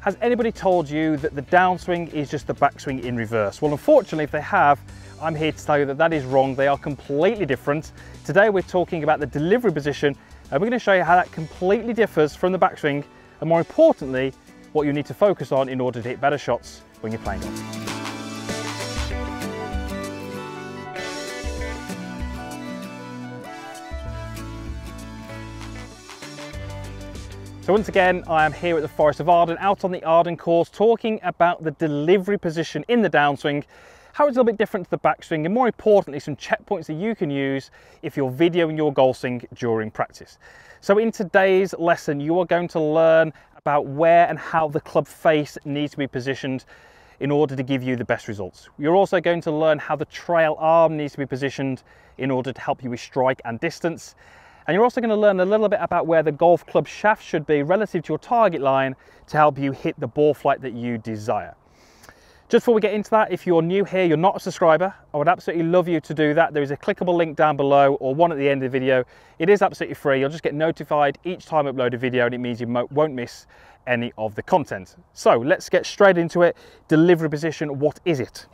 Has anybody told you that the downswing is just the backswing in reverse? Well, unfortunately, if they have, I'm here to tell you that that is wrong. They are completely different. Today, we're talking about the delivery position, and we're gonna show you how that completely differs from the backswing, and more importantly, what you need to focus on in order to hit better shots when you're playing golf. So once again, I am here at the Forest of Arden, out on the Arden course, talking about the delivery position in the downswing, how it's a little bit different to the backswing, and more importantly, some checkpoints that you can use if you're videoing your golf swing during practice. So in today's lesson, you are going to learn about where and how the club face needs to be positioned in order to give you the best results. You're also going to learn how the trail arm needs to be positioned in order to help you with strike and distance. And you're also going to learn a little bit about where the golf club shaft should be relative to your target line to help you hit the ball flight that you desire. Just before we get into that, if you're new here, you're not a subscriber, I would absolutely love you to do that. There is a clickable link down below or one at the end of the video. It is absolutely free. You'll just get notified each time I upload a video and it means you won't miss any of the content. So let's get straight into it. Delivery position, what is it?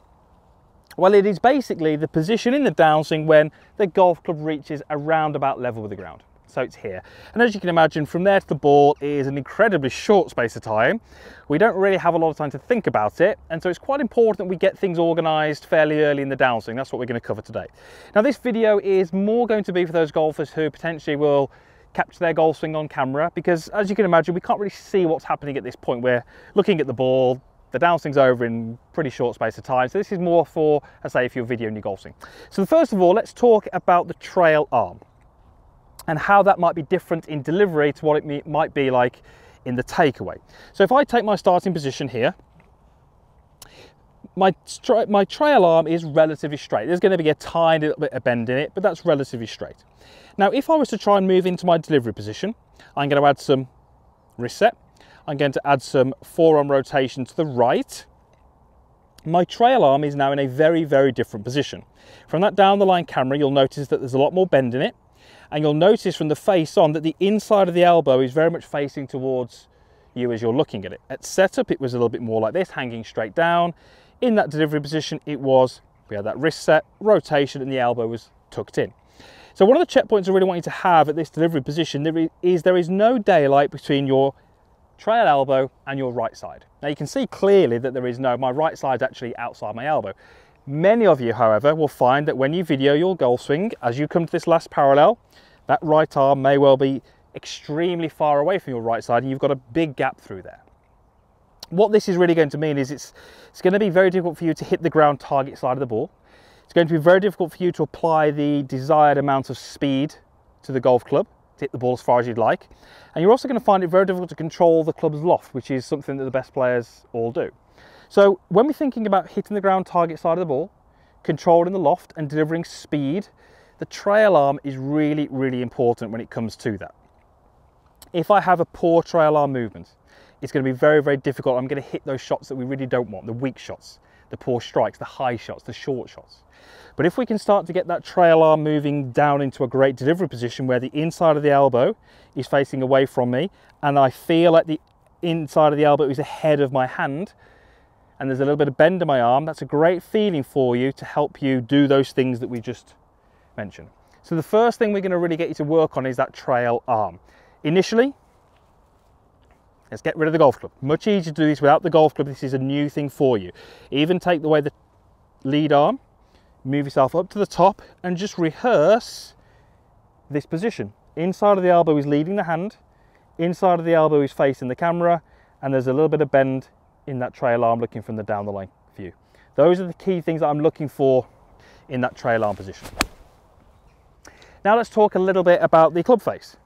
Well, it is basically the position in the downswing when the golf club reaches around about level with the ground. So it's here. And as you can imagine, from there to the ball is an incredibly short space of time. We don't really have a lot of time to think about it. And so it's quite important that we get things organized fairly early in the downswing. That's what we're going to cover today. Now, this video is more going to be for those golfers who potentially will capture their golf swing on camera because as you can imagine, we can't really see what's happening at this point. We're looking at the ball, the downswing's over in pretty short space of time. So this is more for, I say, if you're videoing your golf swing. So first of all, let's talk about the trail arm and how that might be different in delivery to what it might be like in the takeaway. So if I take my starting position here, my, my trail arm is relatively straight. There's going to be a tiny little bit of bend in it, but that's relatively straight. Now, if I was to try and move into my delivery position, I'm going to add some wrist set I'm going to add some forearm rotation to the right. My trail arm is now in a very, very different position. From that down the line camera, you'll notice that there's a lot more bend in it. And you'll notice from the face on that the inside of the elbow is very much facing towards you as you're looking at it. At setup, it was a little bit more like this, hanging straight down. In that delivery position, it was, we had that wrist set, rotation, and the elbow was tucked in. So one of the checkpoints I really want you to have at this delivery position there is there is no daylight between your trail elbow and your right side. Now you can see clearly that there is no, my right side is actually outside my elbow. Many of you, however, will find that when you video your golf swing, as you come to this last parallel, that right arm may well be extremely far away from your right side and you've got a big gap through there. What this is really going to mean is it's, it's going to be very difficult for you to hit the ground target side of the ball. It's going to be very difficult for you to apply the desired amount of speed to the golf club hit the ball as far as you'd like. And you're also going to find it very difficult to control the club's loft, which is something that the best players all do. So when we're thinking about hitting the ground target side of the ball, controlling the loft and delivering speed, the trail arm is really, really important when it comes to that. If I have a poor trail arm movement, it's going to be very, very difficult. I'm going to hit those shots that we really don't want, the weak shots, the poor strikes, the high shots, the short shots. But if we can start to get that trail arm moving down into a great delivery position where the inside of the elbow is facing away from me and I feel like the inside of the elbow is ahead of my hand and there's a little bit of bend in my arm, that's a great feeling for you to help you do those things that we just mentioned. So the first thing we're going to really get you to work on is that trail arm. Initially, let's get rid of the golf club. Much easier to do this without the golf club. This is a new thing for you. Even take away the lead arm move yourself up to the top and just rehearse this position. Inside of the elbow is leading the hand, inside of the elbow is facing the camera, and there's a little bit of bend in that trail arm looking from the down the line view. Those are the key things that I'm looking for in that trail arm position. Now let's talk a little bit about the club face.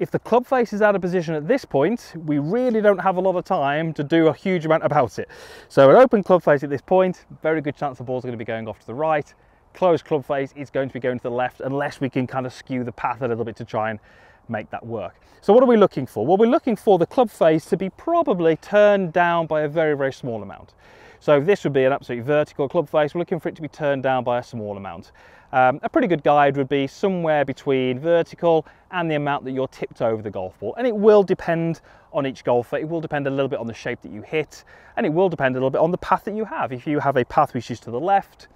If the club face is out of position at this point, we really don't have a lot of time to do a huge amount about it. So an open club face at this point, very good chance the ball's going to be going off to the right. Closed club face, it's going to be going to the left unless we can kind of skew the path a little bit to try and make that work. So what are we looking for? Well, we're looking for the club face to be probably turned down by a very, very small amount. So this would be an absolutely vertical club face. We're looking for it to be turned down by a small amount. Um, a pretty good guide would be somewhere between vertical and the amount that you're tipped over the golf ball. And it will depend on each golfer. It will depend a little bit on the shape that you hit, and it will depend a little bit on the path that you have. If you have a path which is to the left,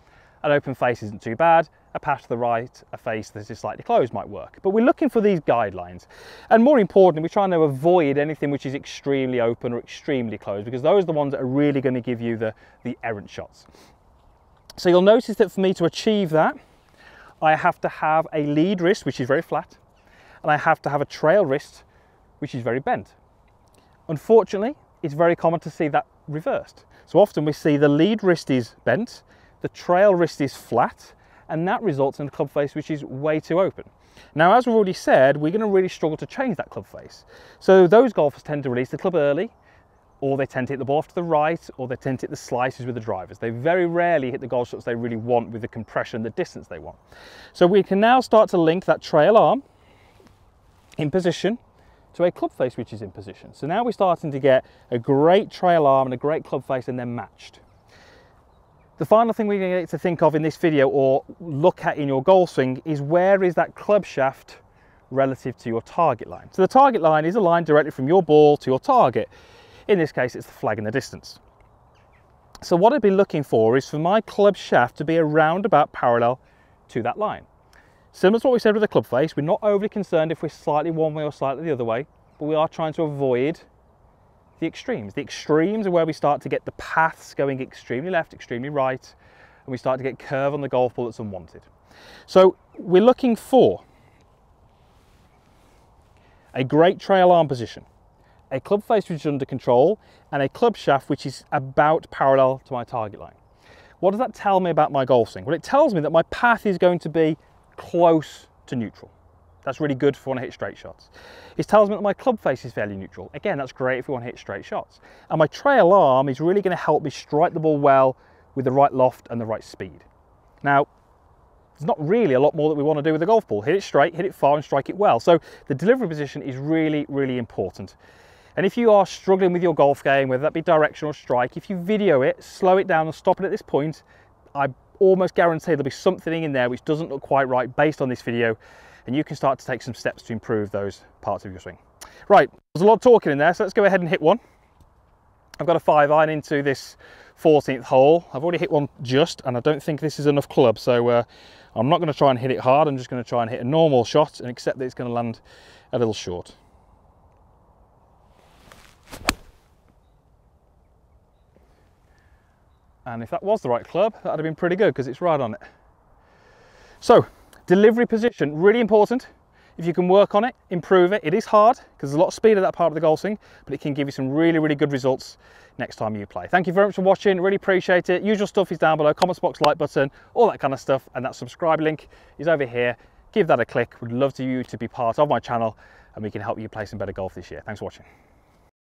an open face isn't too bad. A path to the right, a face that is slightly closed might work. But we're looking for these guidelines. And more importantly, we're trying to avoid anything which is extremely open or extremely closed because those are the ones that are really going to give you the, the errant shots. So you'll notice that for me to achieve that, I have to have a lead wrist, which is very flat, and I have to have a trail wrist, which is very bent. Unfortunately, it's very common to see that reversed. So often we see the lead wrist is bent, the trail wrist is flat, and that results in a club face which is way too open. Now, as we've already said, we're going to really struggle to change that club face. So those golfers tend to release the club early, or they tend to hit the ball off to the right, or they tend to hit the slices with the drivers. They very rarely hit the golf shots they really want with the compression, the distance they want. So we can now start to link that trail arm in position to a club face which is in position. So now we're starting to get a great trail arm and a great club face and they're matched. The final thing we're going to think of in this video or look at in your golf swing is where is that club shaft relative to your target line. So the target line is a line directly from your ball to your target. In this case, it's the flag in the distance. So what I'd be looking for is for my club shaft to be around about parallel to that line. Similar to what we said with the club face, we're not overly concerned if we're slightly one way or slightly the other way, but we are trying to avoid the extremes. The extremes are where we start to get the paths going extremely left, extremely right, and we start to get curve on the golf ball that's unwanted. So we're looking for a great trail arm position, a club face which is under control, and a club shaft which is about parallel to my target line. What does that tell me about my golf swing? Well, it tells me that my path is going to be close to neutral. That's really good if you want to hit straight shots. It tells me that my club face is fairly neutral. Again, that's great if you want to hit straight shots. And my trail arm is really going to help me strike the ball well with the right loft and the right speed. Now, there's not really a lot more that we want to do with the golf ball. Hit it straight, hit it far and strike it well. So the delivery position is really, really important. And if you are struggling with your golf game, whether that be direction or strike, if you video it, slow it down and stop it at this point, I almost guarantee there'll be something in there which doesn't look quite right based on this video and you can start to take some steps to improve those parts of your swing. Right, there's a lot of talking in there, so let's go ahead and hit one. I've got a five iron into this 14th hole. I've already hit one just, and I don't think this is enough club, so uh, I'm not going to try and hit it hard. I'm just going to try and hit a normal shot and accept that it's going to land a little short. And if that was the right club, that'd have been pretty good because it's right on it. So, delivery position, really important. If you can work on it, improve it. It is hard because there's a lot of speed at that part of the golf swing, but it can give you some really, really good results next time you play. Thank you very much for watching. Really appreciate it. Usual stuff is down below, comments box, like button, all that kind of stuff. And that subscribe link is over here. Give that a click. Would love to you to be part of my channel and we can help you play some better golf this year. Thanks for watching.